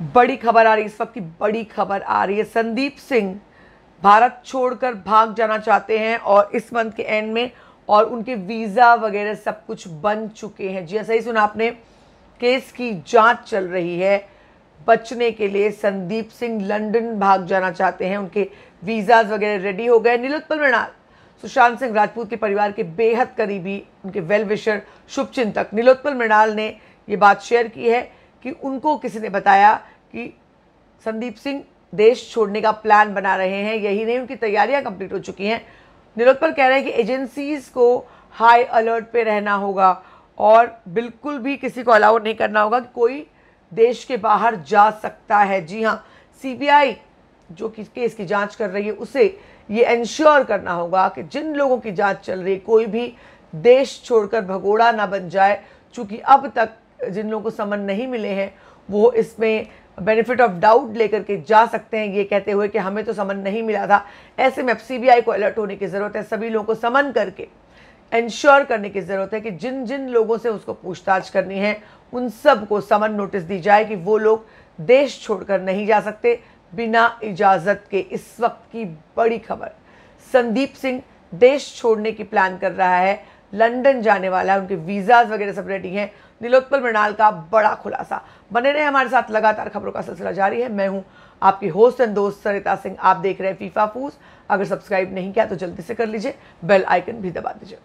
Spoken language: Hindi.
बड़ी खबर आ रही है इस वक्त की बड़ी खबर आ रही है। संदीप सिंह भारत छोड़कर भाग जाना चाहते हैं और इस मंथ के एंड में और उनके वीज़ा वगैरह सब कुछ बन चुके हैं। जी सही सुना आपने, केस की जाँच चल रही है। बचने के लिए संदीप सिंह लंदन भाग जाना चाहते हैं। उनके वीज़ाज वगैरह रेडी हो गए। नीलोत्पल मृणाल सुशांत सिंह राजपूत के परिवार के बेहद करीबी, उनके वेल विशर शुभचिंतक नीलोत्पल मृणाल ने ये बात शेयर की है। कि उनको किसी ने बताया कि संदीप सिंह देश छोड़ने का प्लान बना रहे हैं, यही नहीं, उनकी तैयारियाँ कंप्लीट हो चुकी हैं। निलोत्पल कह रहे हैं कि एजेंसीज को हाई अलर्ट पे रहना होगा और बिल्कुल भी किसी को अलाउ नहीं करना होगा कि कोई देश के बाहर जा सकता है। जी हाँ सीबीआई जो कि केस की जाँच कर रही है, उसे ये इंश्योर करना होगा कि जिन लोगों की जाँच चल रही है, कोई भी देश छोड़कर भगोड़ा ना बन जाए, चूँकि अब तक जिन लोगों को समन नहीं मिले हैं, वो इसमें बेनिफिट ऑफ़ डाउट लेकर के जा सकते हैं। ये कहते हुए कि हमें तो समन नहीं मिला था। ऐसे में अब सी को अलर्ट होने की ज़रूरत है। सभी लोगों को समन करके इंश्योर करने की ज़रूरत है कि जिन जिन लोगों से उसको पूछताछ करनी है, उन सबको समन नोटिस दी जाए कि वो लोग देश छोड़कर नहीं जा सकते बिना इजाज़त के। इस वक्त की बड़ी खबर। संदीप सिंह देश छोड़ने की प्लान कर रहा है। लंदन जाने वाला है, उनके वीज़ाज वगैरह सब रेडी हैं। नीलोत्पल मृणाल का बड़ा खुलासा। बने रहे हमारे साथ लगातार खबरों का सिलसिला जारी है। मैं हूँ आपकी होस्ट एंड दोस्त सरिता सिंह। आप देख रहे हैं फीफा फूस अगर सब्सक्राइब नहीं किया तो जल्दी से कर लीजिए। बेल आइकन भी दबा दीजिए।